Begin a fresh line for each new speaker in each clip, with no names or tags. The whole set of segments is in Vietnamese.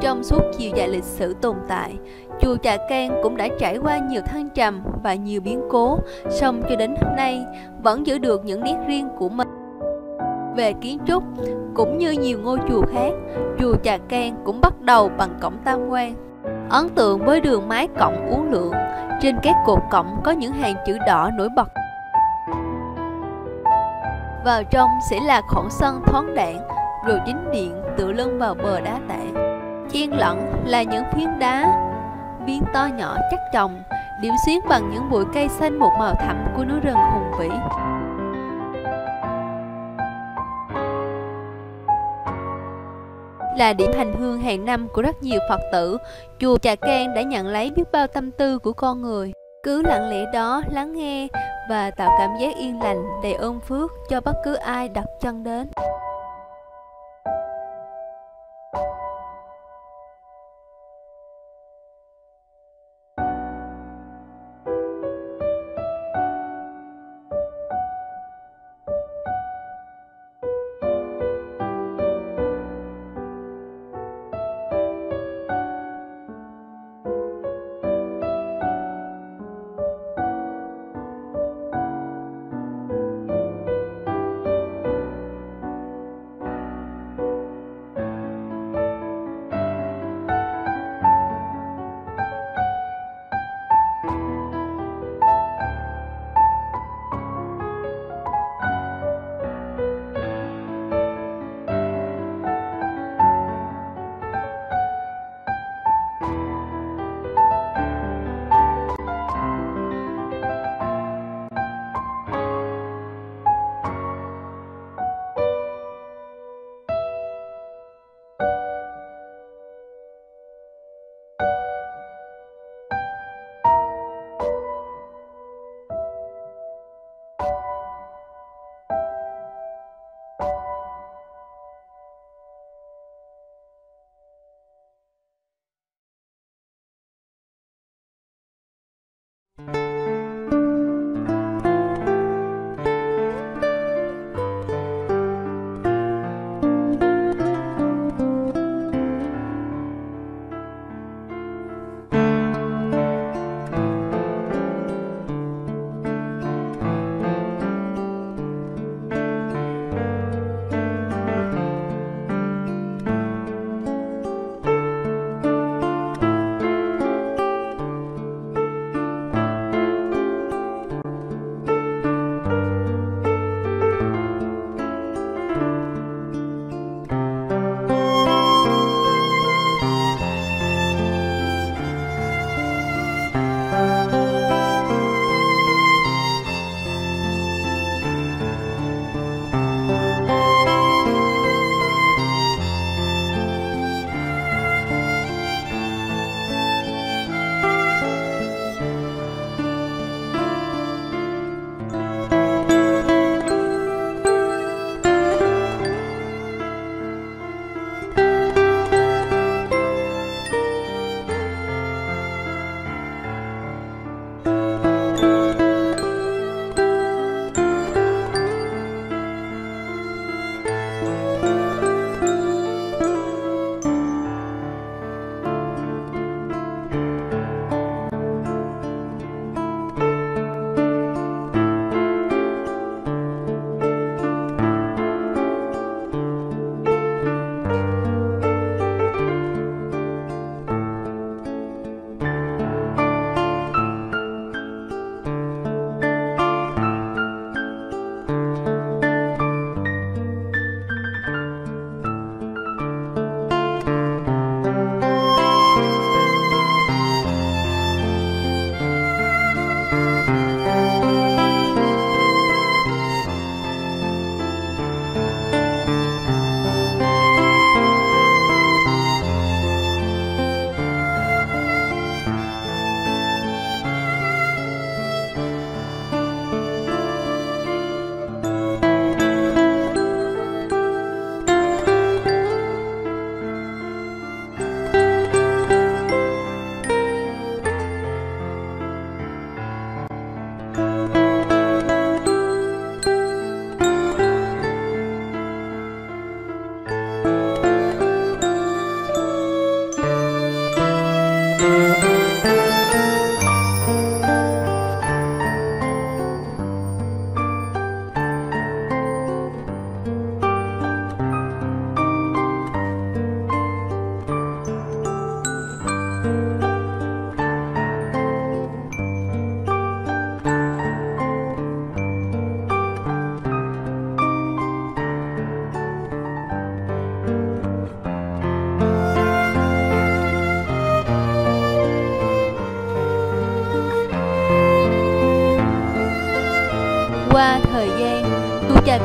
trong suốt chiều dài lịch sử tồn tại, chùa Trà Can cũng đã trải qua nhiều thăng trầm và nhiều biến cố, song cho đến hôm nay vẫn giữ được những nét riêng của mình. Về kiến trúc, cũng như nhiều ngôi chùa khác, chùa Trà Can cũng bắt đầu bằng cổng tam quan. Ấn tượng với đường mái cổng uốn lượn, trên các cột cổng có những hàng chữ đỏ nổi bật. Vào trong sẽ là khoảng sân thoáng đạn, rồi chính điện tựa lưng vào bờ đá tảng. Chen lẫn là những phiến đá, viên to nhỏ chắc chồng, điểm xuyến bằng những bụi cây xanh một màu thẳm của núi rừng hùng vĩ. là điểm hành hương hàng năm của rất nhiều Phật tử, chùa Trà Can đã nhận lấy biết bao tâm tư của con người. Cứ lặng lẽ đó lắng nghe và tạo cảm giác yên lành đầy ơn phước cho bất cứ ai đặt chân đến.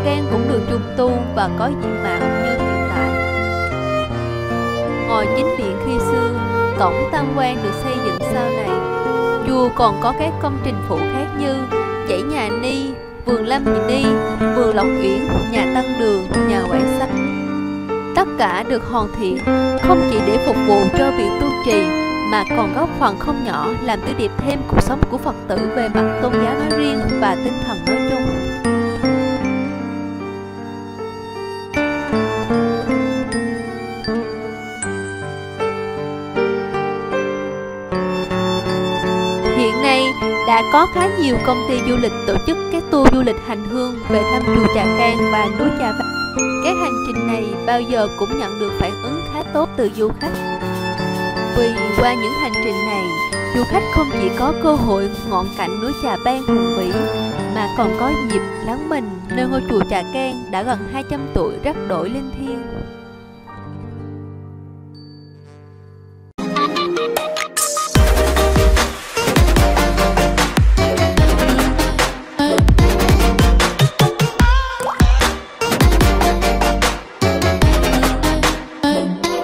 Chùa cũng được trùng tu và có diện mạo như hiện tại. Ngoài chính điện khi xưa, cổng tam quan được xây dựng sau này. Chùa còn có các công trình phụ khác như dãy nhà ni, vườn lâm nhị ni, vườn lộc uyển, nhà tăng đường, nhà quảng sách. Tất cả được hoàn thiện không chỉ để phục vụ cho việc tu trì mà còn góp phần không nhỏ làm tươi đẹp thêm cuộc sống của Phật tử về mặt tôn giáo nói riêng và tinh thần nói chung. Đã có khá nhiều công ty du lịch tổ chức các tour du lịch hành hương về thăm chùa Trà Can và núi Trà Bạch. Các hành trình này bao giờ cũng nhận được phản ứng khá tốt từ du khách. Vì qua những hành trình này, du khách không chỉ có cơ hội ngọn cảnh núi Trà Ban hùng vĩ, mà còn có dịp lắng mình nơi ngôi chùa Trà Can đã gần 200 tuổi rất đổi linh thiêng.